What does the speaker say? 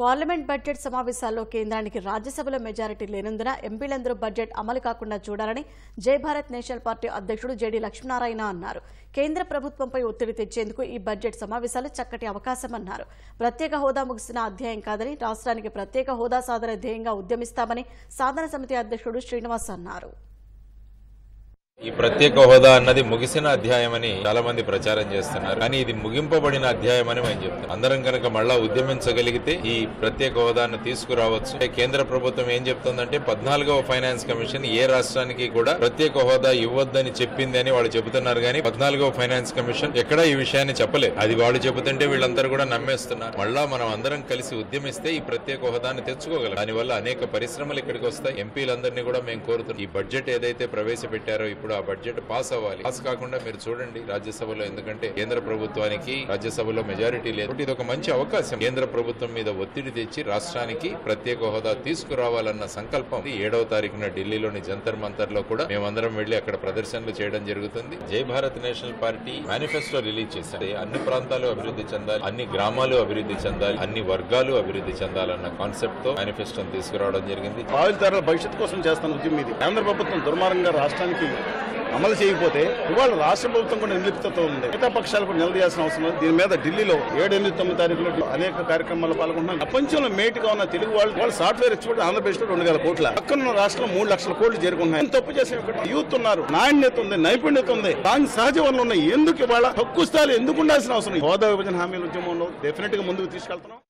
Parliament budget సమావేశాల్లో కేంద్రానికి రాజ్యసభలో మెజారిటీ లేనందున ఎంపీలందరూ బడ్జెట్ అమలు కాకుండా చూడాలని జయభారత్ నేషనల్ పార్టీ అధ్యక్షుడు జేడీ లక్ష్మీనారాయణ అన్నారు. కేంద్ర ప్రభుత్వంపై ఒత్తిడి తెచ్చేందుకు ఈ బడ్జెట్ సమావేశాలు చక్కటి అవకాశమన్నారు. ప్రత్యేక హోదా ముగిసిన అధ్యాయం కాదని రాష్ట్రానికి ప్రత్యేక హోదా సాధన ధ్యేయంగా ఉద్యమిస్తామని సాధన సమితి అధ్యక్షుడు శ్రీనివాస్ అన్నారు. ఈ ప్రత్యేక హోదా అన్నది ముగిసిన అధ్యాయమని చాలా మంది ప్రచారం చేస్తున్నారు. కానీ ఇది ముగింపబడిన అధ్యాయమని మేము చెప్తున్నాం. అందరం కనుక మళ్ళా ఉద్యమించగలిగితే ఈ ప్రత్యేక హోదాను తీసుకురావచ్చు. అంటే కేంద్ర ప్రభుత్వం ఏం చెప్తుందంటే పద్నాలుగవ ఫైనాన్స్ కమిషన్ ఏ రాష్ట్రానికి కూడా ప్రత్యేక హోదా ఇవ్వద్దని చెప్పింది అని వాళ్ళు చెబుతున్నారు. కానీ పద్నాలుగవ ఫైనాన్స్ కమిషన్ ఎక్కడా ఈ విషయాన్ని చెప్పలేదు. అది వాళ్ళు చెబుతుంటే వీళ్ళందరూ కూడా నమ్మేస్తున్నారు. మళ్ళా మనం అందరం కలిసి ఉద్యమిస్తే ఈ ప్రత్యేక హోదాను తెచ్చుకోగలం. దానివల్ల అనేక పరిశ్రమలు ఇక్కడికి వస్తాయి. ఎంపీలందరినీ కూడా మేము కోరుతున్నాం. ఈ బడ్జెట్ ఏదైతే ప్రవేశపెట్టారో ఇప్పుడు ఆ బడ్జెట్ పాస్ అవ్వాలి. పాస్ కాకుండా మీరు చూడండి రాజ్యసభలో ఎందుకంటే కేంద్ర ప్రభుత్వానికి రాజ్యసభలో మెజారిటీ లేదు. ఇది ఒక మంచి అవకాశం. కేంద్ర ప్రభుత్వం మీద ఒత్తిడి తెచ్చి రాష్ట్రానికి ప్రత్యేక హోదా తీసుకురావాలన్న సంకల్పం. ఏడవ తారీఖున ఢిల్లీలోని జంతర్ మంతర్లో కూడా మేమందరం వెళ్ళి అక్కడ ప్రదర్శనలు చేయడం జరుగుతుంది. Jai Bharat national party manifesto release చేశారు. అన్ని ప్రాంతాలు అభివృద్ధి చెందాలి అన్ని గ్రామాలు అభివృద్ధి చెందాలి అన్ని వర్గాలు అభివృద్ధి చెందాలన్న కాన్సెప్ట్తో మేనిఫెస్టోని తీసుకురావడం జరిగింది. భావితరాల భవిష్యత్తు కోసం చేస్తున్న ఉద్యమం ఇది. కేంద్ర ప్రభుత్వం దుర్మార్గంగా రాష్ట్రానికి అమలు చేయకపోతే ఇవాళ రాష్ట్ర ప్రభుత్వం కూడా నిర్లిప్తతో ఉంది. మిగతా పక్షాలు కూడా నిలదీయాల్సిన అవసరం ఉంది. దీని మీద ఢిల్లీలో ఏడు ఎనిమిది తొమ్మిది తారీఖులో అనేక కార్యక్రమాల్లో పాల్గొంటున్నారు ప్రపంచంలో మేటుగా ఉన్న తెలుగు వాళ్ళు వాళ్ళు సాఫ్ట్వేర్ ఎక్స్పోర్ట్ ఆంధ్రప్రదేశ్లో రెండు వేల కోట్ల. పక్కన రాష్ట్రంలో మూడు లక్షల కోట్లు చేరుకున్నాయి. ఎంత తప్పు చేసే యూత్ ఉన్నారు. నాణ్యత ఉంది నైపుణ్యత ఉంది. దాని సహజ వనరులు ఉన్నాయి. ఎందుకు ఇవాళ తక్కువ స్థాయిలో ఎందుకు ఉండాల్సిన అవసరం హోదా విభజన హామీల ఉద్యమంలో డెఫినెట్గా ముందుకు తీసుకెళ్తున్నాం.